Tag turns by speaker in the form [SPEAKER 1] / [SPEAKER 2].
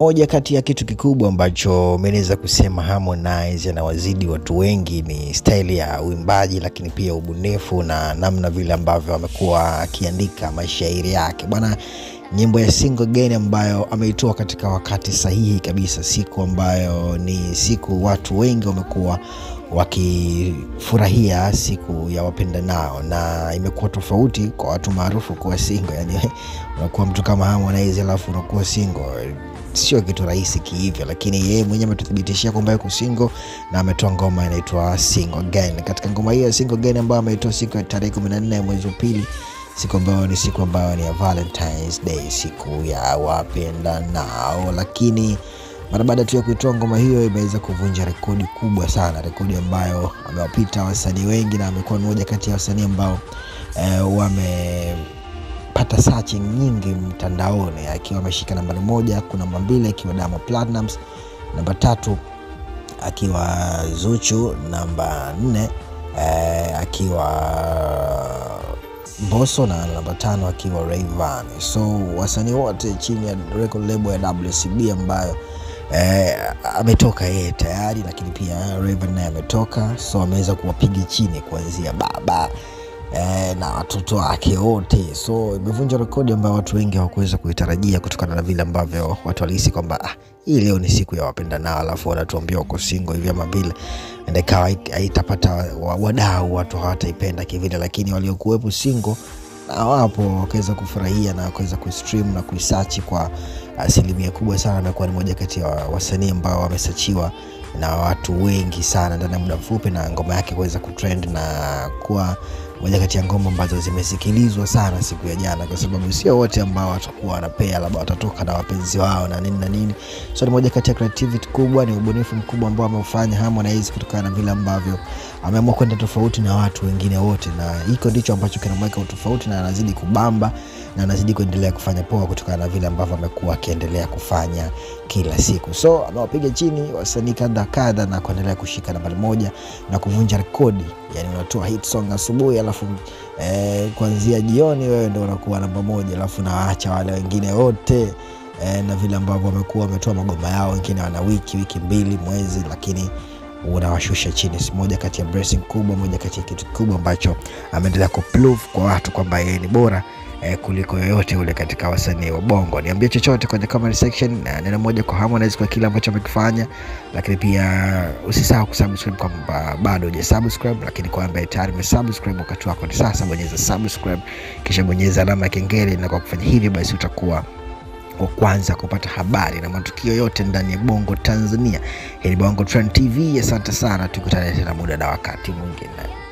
[SPEAKER 1] Moja kati ya kitu kikubwa ambacho umenaweza kusema Harmonize anawazidi watu wengi ni staili ya uimbaji, lakini pia ubunifu na namna vile ambavyo amekuwa akiandika mashairi yake bwana. Nyimbo ya Single Again ambayo ameitoa katika wakati sahihi kabisa, siku ambayo ni siku watu wengi wamekuwa wakifurahia siku ya wapenda nao na imekuwa tofauti kwa watu maarufu kuwa single. Yani unakuwa mtu kama Harmonize alafu unakuwa single sio kitu rahisi kihivyo, lakini yeye mwenyewe ametuthibitishia kwamba yuko single na ametoa ngoma inaitwa Single Again. Katika ngoma hiyo ya Single Again ambayo ameitoa siku ya tarehe 14 ya mwezi wa pili, siku ambayo ni siku ambayo ni ya Valentine's Day, siku ya wapenda nao. lakini mara baada tu ya kuitoa ngoma hiyo imeweza kuvunja rekodi kubwa sana, rekodi ambayo amewapita wasanii wengi na amekuwa mmoja kati ya wasanii ambao eh, wame pata searching nyingi mtandaoni. Akiwa ameshika nambari moja, kuna namba mbili akiwa Diamond Platnumz, namba tatu akiwa Zuchu, namba nne eh, akiwa Mbosso. Na namba tano akiwa Rayvanny. So wasanii wote chini ya record label ya WCB ambayo eh, ametoka yeye tayari, lakini pia Rayvanny naye ametoka, so ameweza kuwapiga chini kuanzia baba eh, na watoto wake wote. So imevunja rekodi ambayo watu wengi hawakuweza kuitarajia kutokana na vile ambavyo watu walihisi kwamba ah, hii leo ni siku ya wapendanao, alafu wanatuambia wako single hivi ama vile, enda ikawa haitapata wadau, watu hawataipenda kivile, lakini waliokuwepo single na wapo wakaweza kufurahia na wakaweza kustream na kuisachi kwa asilimia kubwa sana, na kuwa ni moja kati ya wasanii ambao wamesachiwa na watu wengi sana ndani ya muda mfupi, na ngoma yake kuweza kutrend na kuwa moja kati ya ngoma ambazo zimesikilizwa sana siku ya jana, kwa sababu sio wote ambao watakuwa wanapea labda watatoka na wapenzi wao na nini na nini. So ni moja kati ya creativity kubwa, ni ubunifu mkubwa ambao ameufanya Harmonize kutokana na vile ambavyo ameamua kwenda tofauti na watu wengine wote, na hiko ndicho ambacho kinamweka utofauti na anazidi kubamba na anazidi kuendelea kufanya poa kutokana na vile ambavyo amekuwa akiendelea kufanya kila siku. So amewapiga chini wasanii kadha kadha na kuendelea kushika nambari moja na kuvunja rekodi. Yani unatoa hit song asubuhi, alafu eh, kuanzia jioni wewe ndo unakuwa namba moja, alafu nawaacha wale wengine wote eh, na vile ambavyo wamekuwa wametoa magoma yao, wengine wana wiki wiki mbili mwezi, lakini unawashusha chini. Si moja kati ya blessing kubwa, moja kati ya kitu kikubwa ambacho ameendelea kuprove kwa watu kwamba yeye ni bora eh, kuliko yoyote ule katika wasanii wa Bongo. Niambie chochote kwenye comment section, na neno moja kwa Harmonize kwa kile ambacho amekifanya, lakini pia usisahau kusubscribe kwamba bado hujasubscribe, lakini kwa ambaye tayari umesubscribe, wakati wako ni sasa, bonyeza subscribe kisha bonyeza alama ya kengele, na kwa kufanya hivyo basi utakuwa wa kwanza kupata habari na matukio yote ndani ya Bongo Tanzania. Hii ni Bongo Trend TV. Asante sana, tukutane tena muda na wakati mwingine.